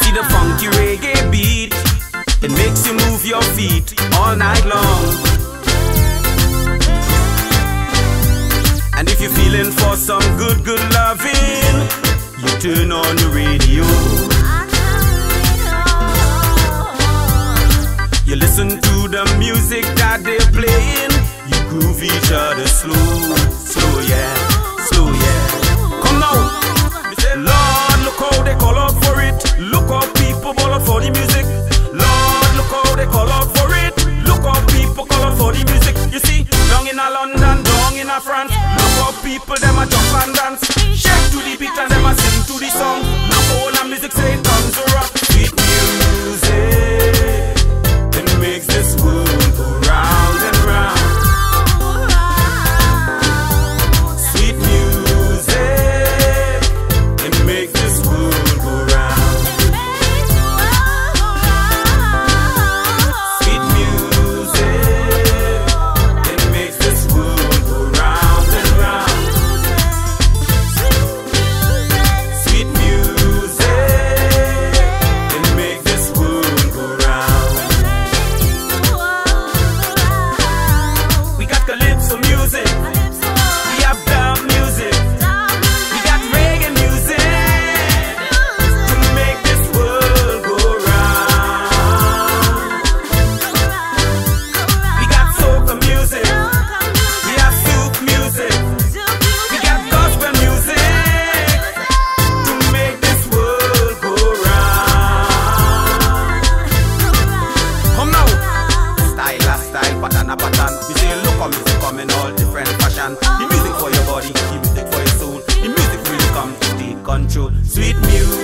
see the funky reggae beat. It makes you move your feet all night long. And if you're feeling for some good, good loving, you turn on the radio. You listen to the music that they're playing, you groove each other slow. in a France. Look how people them a jump and dance. sweet music.